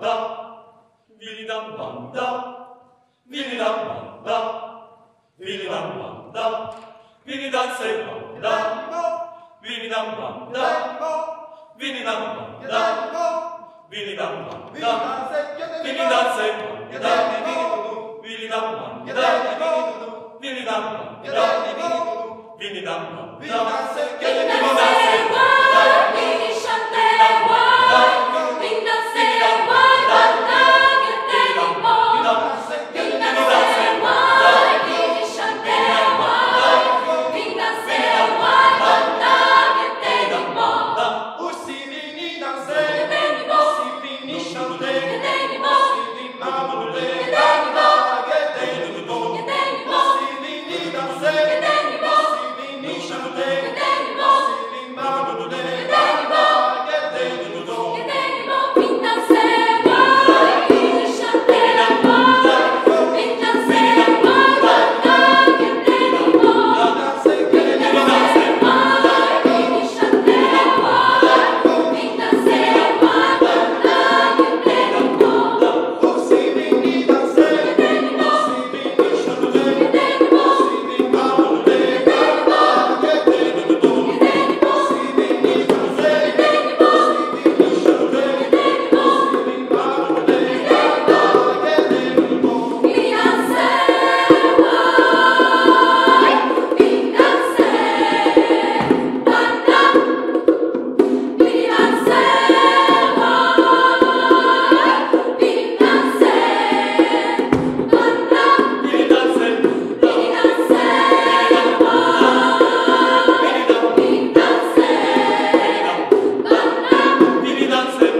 banda, vilidam banda, vilidam banda, vilidam banda, vilidam se banda, vilidam banda, vilidam banda, vilidam banda, vilidam se banda, vilidam banda, vilidam banda, vilidam banda, vilidam se Johnson.